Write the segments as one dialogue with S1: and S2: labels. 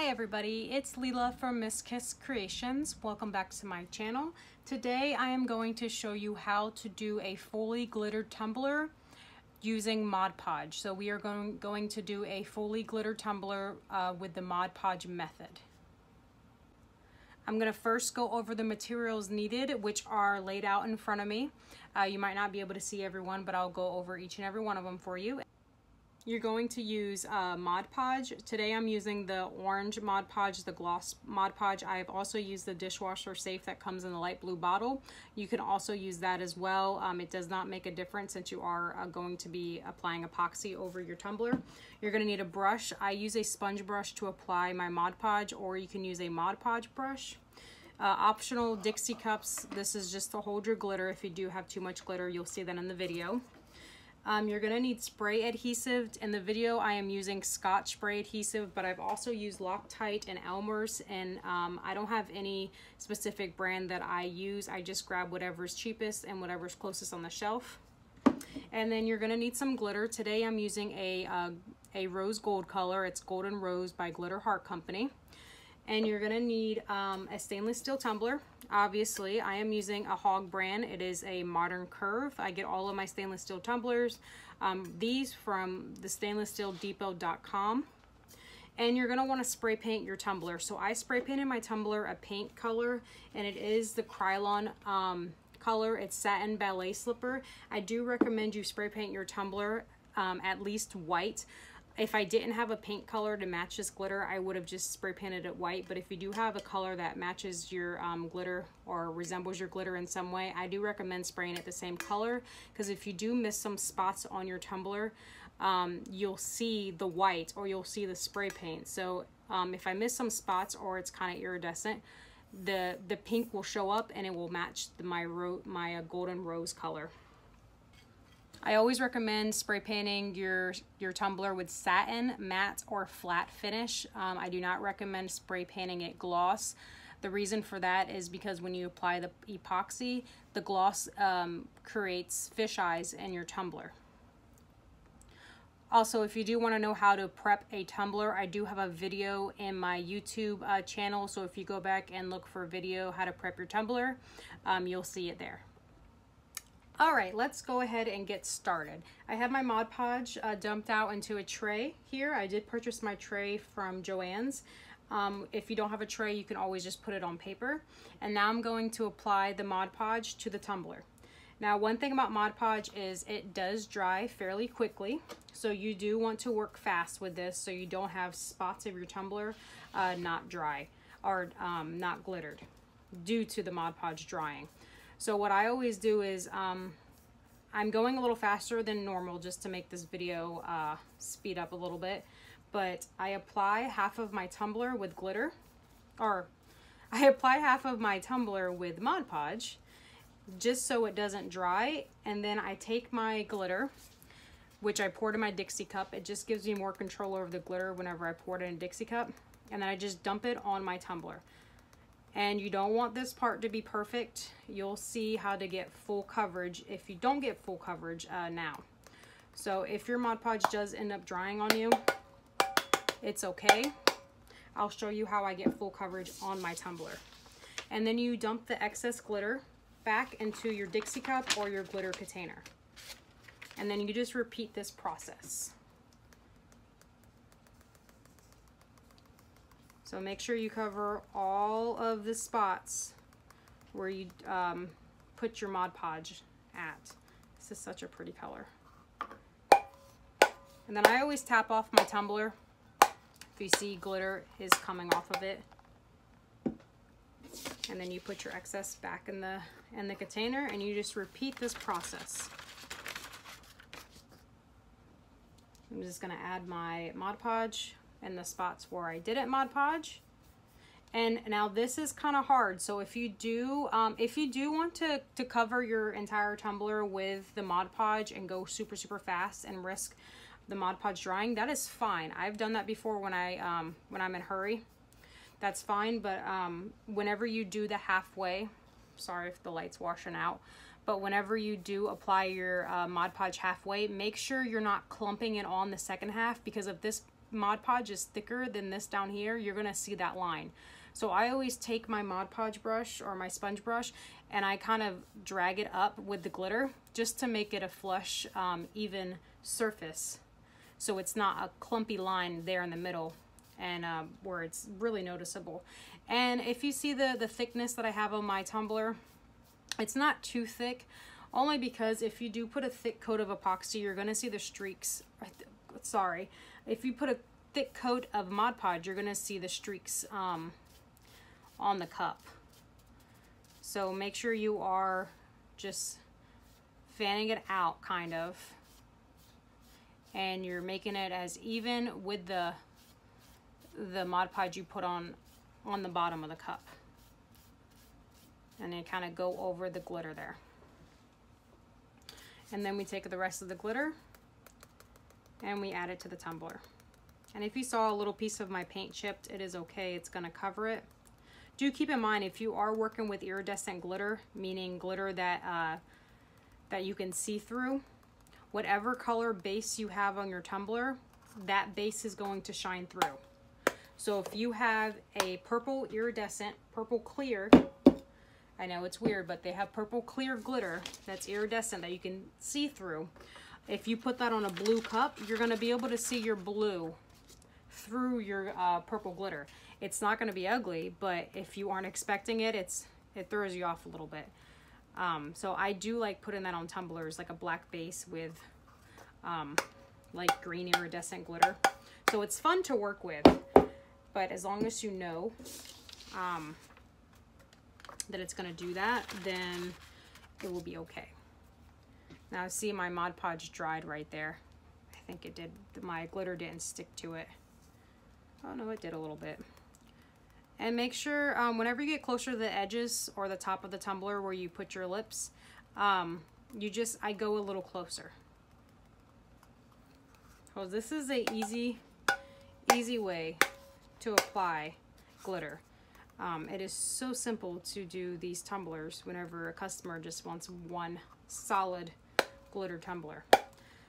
S1: Hi everybody, it's Lela from Miss Kiss Kreations. Welcome back to my channel. Today I am going to show you how to do a fully glittered tumbler using Mod Podge. So we are going, going to do a fully glittered tumbler uh, with the Mod Podge method. I'm going to first go over the materials needed, which are laid out in front of me. Uh, you might not be able to see everyone, but I'll go over each and every one of them for you. You're going to use uh, Mod Podge. Today I'm using the orange Mod Podge, the gloss Mod Podge. I've also used the dishwasher safe that comes in the light blue bottle. You can also use that as well. Um, it does not make a difference since you are uh, going to be applying epoxy over your tumbler. You're going to need a brush. I use a sponge brush to apply my Mod Podge or you can use a Mod Podge brush. Uh, optional Dixie cups. This is just to hold your glitter. If you do have too much glitter, you'll see that in the video. Um, you're to need spray adhesive. In the video, I am using Scotch spray adhesive, but I've also used Loctite and Elmer's, and um, I don't have any specific brand that I use. I just grab whatever's cheapest and whatever's closest on the shelf. And then you're to need some glitter. Today I'm using a, uh, a rose gold color. It's Golden Rose by Glitter Heart Company. And you're to need um, a stainless steel tumbler. Obviously, I am using a Hogg brand. It is a modern curve. I get all of my stainless steel tumblers. Um, these from the stainlesssteeldepot.com. And you're going to want to spray paint your tumbler. So I spray painted my tumbler a paint color, and it is the Krylon um, color. It's satin ballet slipper. I do recommend you spray paint your tumbler um, at least white if I didn't have a paint color to match this glitter, I would have just spray painted it white. But if you do have a color that matches your um, glitter or resembles your glitter in some way, I do recommend spraying it the same color. Because if you do miss some spots on your tumbler, um, you'll see the white or you'll see the spray paint. So um, if I miss some spots or it's kind of iridescent, the, the pink will show up and it will match the, my, ro my uh, golden rose color. I always recommend spray painting your, your tumbler with satin, matte, or flat finish. Um, I do not recommend spray painting it gloss. The reason for that is because when you apply the epoxy, the gloss um, creates fish eyes in your tumbler. Also, if you do want to know how to prep a tumbler, I do have a video in my YouTube uh, channel. So if you go back and look for a video how to prep your tumbler, um, you'll see it there. All right, let's go ahead and get started. I have my Mod Podge uh, dumped out into a tray here. I did purchase my tray from Joann's. Um, if you don't have a tray, you can always just put it on paper. And now I'm going to apply the Mod Podge to the tumbler. Now, one thing about Mod Podge is it does dry fairly quickly. So you do want to work fast with this so you don't have spots of your tumbler uh, not dry or um, not glittered due to the Mod Podge drying. So what I always do is um, I'm going a little faster than normal just to make this video uh, speed up a little bit. But I apply half of my tumbler with glitter, or I apply half of my tumbler with Mod Podge just so it doesn't dry. And then I take my glitter, which I poured in my Dixie cup. It just gives me more control over the glitter whenever I pour it in a Dixie cup. And then I just dump it on my tumbler and you don't want this part to be perfect. You'll see how to get full coverage if you don't get full coverage uh, now. So if your Mod Podge does end up drying on you it's okay. I'll show you how I get full coverage on my tumbler. And then you dump the excess glitter back into your Dixie cup or your glitter container. And then you just repeat this process So make sure you cover all of the spots where you um, put your Mod Podge at. This is such a pretty color. And then I always tap off my tumbler if you see glitter is coming off of it. And then you put your excess back in the in the container and you just repeat this process. I'm just gonna add my Mod Podge in the spots where I didn't Mod Podge. And now this is kind of hard. So if you do, um, if you do want to, to cover your entire tumbler with the Mod Podge and go super, super fast and risk the Mod Podge drying, that is fine. I've done that before when, I, um, when I'm in a hurry. That's fine, but um, whenever you do the halfway, sorry if the light's washing out, but whenever you do apply your uh, Mod Podge halfway, make sure you're not clumping it on the second half because if this Mod Podge is thicker than this down here, you're gonna see that line. So I always take my Mod Podge brush or my sponge brush and I kind of drag it up with the glitter just to make it a flush, um, even surface. So it's not a clumpy line there in the middle and um, where it's really noticeable. And if you see the, the thickness that I have on my tumbler, it's not too thick, only because if you do put a thick coat of epoxy, you're gonna see the streaks, sorry, if you put a thick coat of Mod Podge, you're gonna see the streaks um, on the cup. So make sure you are just fanning it out kind of. And you're making it as even with the the Mod Podge you put on on the bottom of the cup. And then kind of go over the glitter there. And then we take the rest of the glitter and we add it to the tumbler and if you saw a little piece of my paint chipped it is okay it's going to cover it do keep in mind if you are working with iridescent glitter meaning glitter that uh, that you can see through whatever color base you have on your tumbler that base is going to shine through so if you have a purple iridescent, purple clear, I know it's weird, but they have purple clear glitter that's iridescent that you can see through. If you put that on a blue cup, you're gonna be able to see your blue through your uh, purple glitter. It's not gonna be ugly, but if you aren't expecting it, it's it throws you off a little bit. Um, so I do like putting that on tumblers, like a black base with um, like green iridescent glitter. So it's fun to work with but as long as you know um, that it's going to do that, then it will be okay. Now see my Mod Podge dried right there. I think it did, my glitter didn't stick to it. Oh no, it did a little bit. And make sure um, whenever you get closer to the edges or the top of the tumbler where you put your lips, um, you just, I go a little closer. Oh, this is a easy, easy way to apply glitter. Um, it is so simple to do these tumblers whenever a customer just wants one solid glitter tumbler.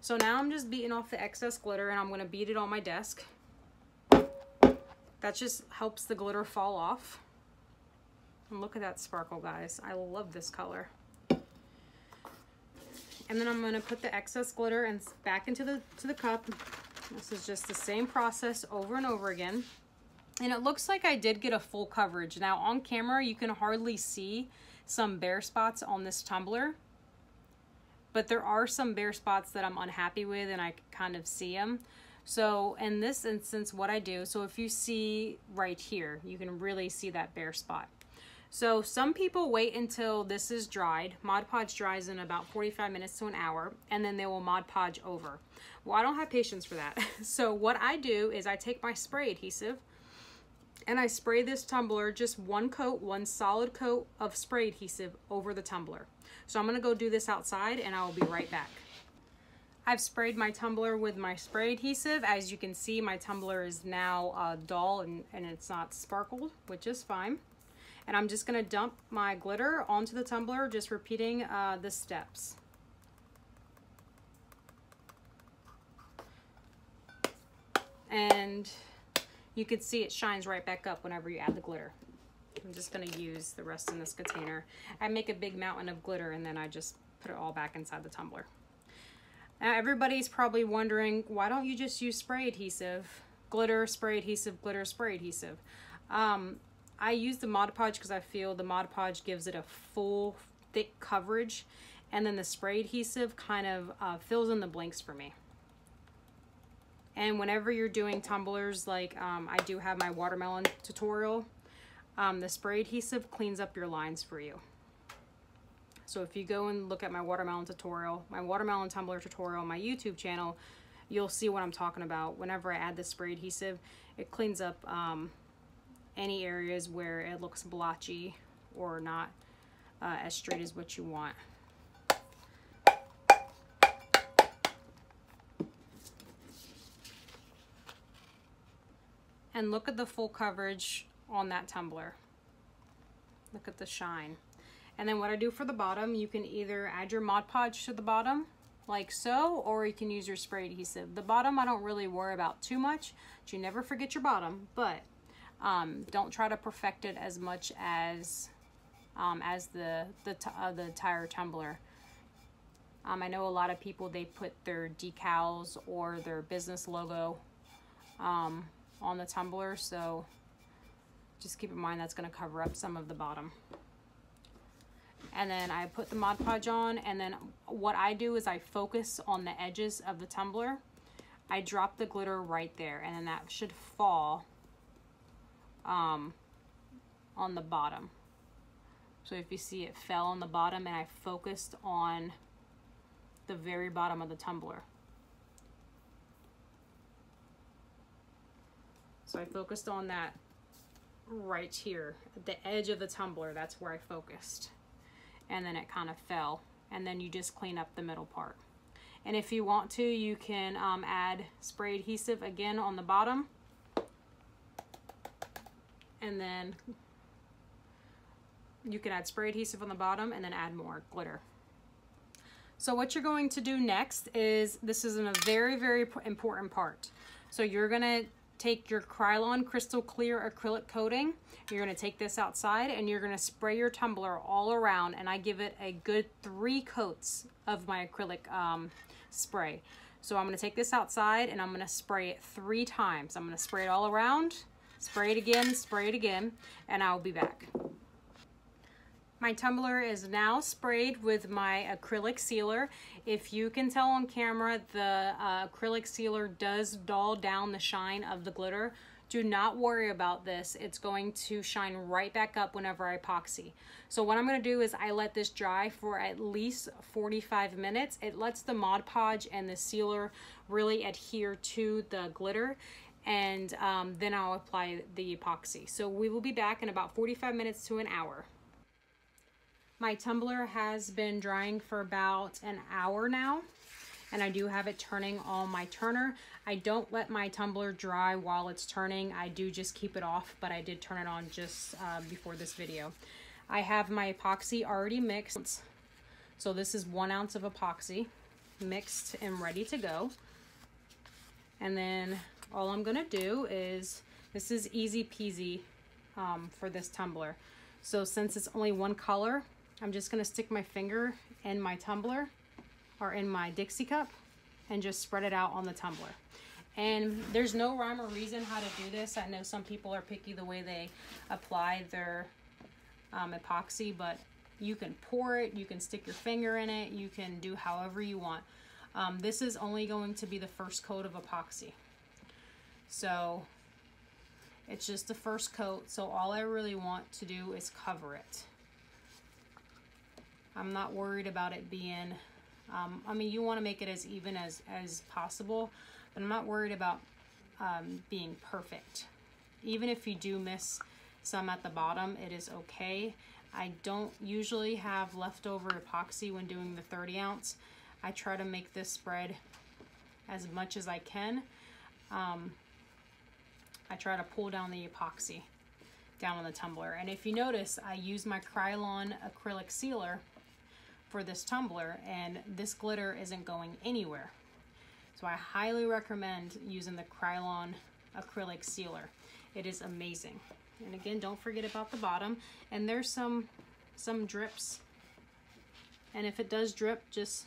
S1: So now I'm just beating off the excess glitter and I'm going to beat it on my desk. That just helps the glitter fall off. And look at that sparkle, guys. I love this color. And then I'm going to put the excess glitter and back into the to the cup. This is just the same process over and over again. And it looks like I did get a full coverage. Now on camera, you can hardly see some bare spots on this tumbler. But there are some bare spots that I'm unhappy with and I kind of see them. So in this instance, what I do, so if you see right here, you can really see that bare spot. So some people wait until this is dried. Mod Podge dries in about 45 minutes to an hour, and then they will Mod Podge over. Well, I don't have patience for that. so what I do is I take my spray adhesive, and I spray this tumbler just one coat, one solid coat of spray adhesive over the tumbler. So I'm gonna go do this outside and I will be right back. I've sprayed my tumbler with my spray adhesive. As you can see, my tumbler is now uh, dull and, and it's not sparkled, which is fine. And I'm just gonna dump my glitter onto the tumbler, just repeating uh, the steps. And you can see it shines right back up whenever you add the glitter. I'm just gonna use the rest in this container. I make a big mountain of glitter and then I just put it all back inside the tumbler. Now everybody's probably wondering, why don't you just use spray adhesive? Glitter, spray adhesive, glitter, spray adhesive. Um, I use the Mod Podge because I feel the Mod Podge gives it a full, thick coverage. And then the spray adhesive kind of uh, fills in the blanks for me. And whenever you're doing tumblers, like um, I do have my watermelon tutorial, um, the spray adhesive cleans up your lines for you. So if you go and look at my watermelon tutorial, my watermelon tumbler tutorial on my YouTube channel, you'll see what I'm talking about. Whenever I add the spray adhesive, it cleans up um, any areas where it looks blotchy or not uh, as straight as what you want. And look at the full coverage on that tumbler. Look at the shine. And then what I do for the bottom, you can either add your Mod Podge to the bottom like so, or you can use your spray adhesive. The bottom I don't really worry about too much. But you never forget your bottom, but um, don't try to perfect it as much as um, as the the, uh, the tire tumbler. Um, I know a lot of people, they put their decals or their business logo um, on the tumbler, so just keep in mind that's going to cover up some of the bottom. And then I put the Mod Podge on, and then what I do is I focus on the edges of the tumbler. I drop the glitter right there, and then that should fall um, on the bottom. So if you see it fell on the bottom and I focused on the very bottom of the tumbler. So I focused on that right here at the edge of the tumbler. That's where I focused. And then it kind of fell. And then you just clean up the middle part. And if you want to, you can um, add spray adhesive again on the bottom. And then you can add spray adhesive on the bottom and then add more glitter. So what you're going to do next is, this is a very, very important part. So you're gonna take your Krylon Crystal Clear acrylic coating, you're gonna take this outside and you're gonna spray your tumbler all around and I give it a good three coats of my acrylic um, spray. So I'm gonna take this outside and I'm gonna spray it three times. I'm gonna spray it all around, spray it again, spray it again, and I'll be back. My tumbler is now sprayed with my acrylic sealer. If you can tell on camera, the uh, acrylic sealer does dull down the shine of the glitter. Do not worry about this. It's going to shine right back up whenever I epoxy. So what I'm going to do is I let this dry for at least 45 minutes. It lets the Mod Podge and the sealer really adhere to the glitter and um, then I'll apply the epoxy. So we will be back in about 45 minutes to an hour. My tumbler has been drying for about an hour now and I do have it turning on my turner. I don't let my tumbler dry while it's turning. I do just keep it off, but I did turn it on just uh, before this video. I have my epoxy already mixed. So this is one ounce of epoxy mixed and ready to go. And then all I'm gonna do is, this is easy peasy um, for this tumbler. So since it's only one color, I'm just gonna stick my finger in my tumbler or in my Dixie cup and just spread it out on the tumbler. And there's no rhyme or reason how to do this. I know some people are picky the way they apply their um, epoxy, but you can pour it, you can stick your finger in it, you can do however you want. Um, this is only going to be the first coat of epoxy. So it's just the first coat, so all I really want to do is cover it. I'm not worried about it being, um, I mean, you want to make it as even as, as possible, but I'm not worried about um, being perfect. Even if you do miss some at the bottom, it is okay. I don't usually have leftover epoxy when doing the 30 ounce. I try to make this spread as much as I can. Um, I try to pull down the epoxy down on the tumbler. And if you notice, I use my Krylon acrylic sealer for this tumbler and this glitter isn't going anywhere. So I highly recommend using the Krylon acrylic sealer. It is amazing. And again, don't forget about the bottom. And there's some, some drips. And if it does drip, just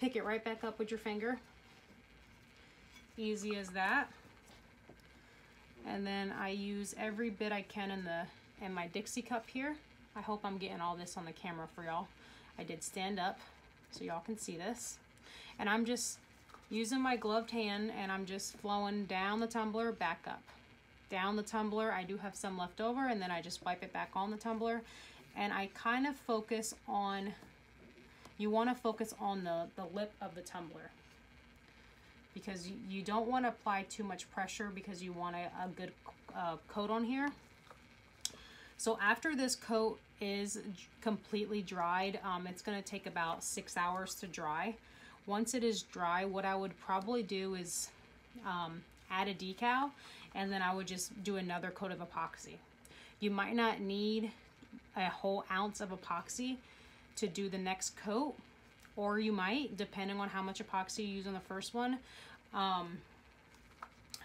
S1: pick it right back up with your finger. Easy as that. And then I use every bit I can in the in my Dixie cup here. I hope I'm getting all this on the camera for y'all. I did stand up so y'all can see this. And I'm just using my gloved hand and I'm just flowing down the tumbler, back up. Down the tumbler, I do have some left over and then I just wipe it back on the tumbler. And I kind of focus on, you want to focus on the, the lip of the tumbler. Because you, don't want to apply too much pressure because you want a, a good uh, coat on here. So after this coat is completely dried, um, it's going to take about six hours to dry. Once it is dry, what I would probably do is um, add a decal and then I would just do another coat of epoxy. You might not need a whole ounce of epoxy to do the next coat, or you might, depending on how much epoxy you use on the first one. Um,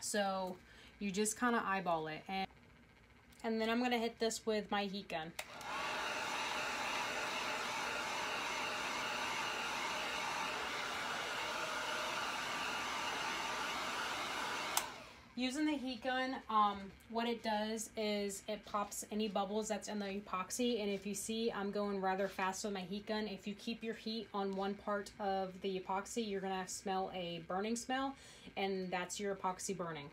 S1: so you just kind of eyeball it. And, and then I'm going to hit this with my heat gun. Using the heat gun, um, what it does is it pops any bubbles that's in the epoxy. And if you see, I'm going rather fast with my heat gun. If you keep your heat on one part of the epoxy, you're gonna smell a burning smell and that's your epoxy burning.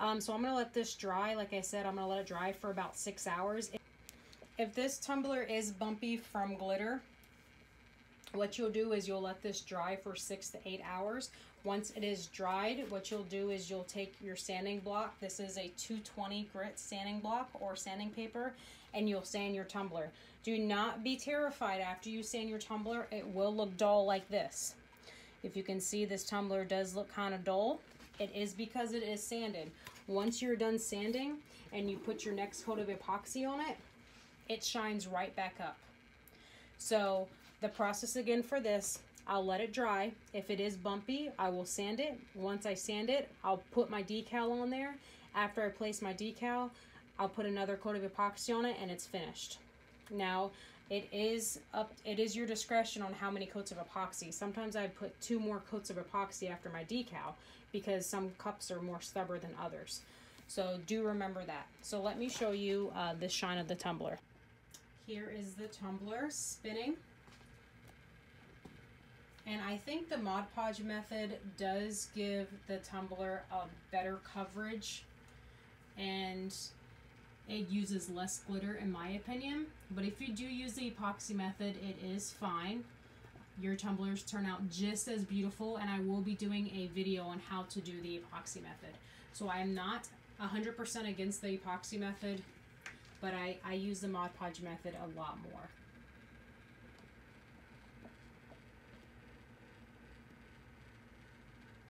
S1: Um, so I'm gonna let this dry. Like I said, I'm gonna let it dry for about six hours. If this tumbler is bumpy from glitter, what you'll do is you'll let this dry for six to eight hours. Once it is dried, what you'll do is you'll take your sanding block. This is a 220 grit sanding block or sanding paper, and you'll sand your tumbler. Do not be terrified after you sand your tumbler. It will look dull like this. If you can see, this tumbler does look kind of dull. It is because it is sanded. Once you're done sanding and you put your next coat of epoxy on it, it shines right back up. So the process again for this, I'll let it dry. If it is bumpy, I will sand it. Once I sand it, I'll put my decal on there. After I place my decal, I'll put another coat of epoxy on it and it's finished. Now, it is up it is your discretion on how many coats of epoxy. Sometimes I put two more coats of epoxy after my decal because some cups are more stubborn than others. So do remember that. So let me show you uh, the shine of the tumbler. Here is the tumbler spinning. And I think the Mod Podge method does give the tumbler a better coverage and it uses less glitter in my opinion. But if you do use the epoxy method, it is fine. Your tumblers turn out just as beautiful and I will be doing a video on how to do the epoxy method. So I am not 100% against the epoxy method, but I, I use the Mod Podge method a lot more.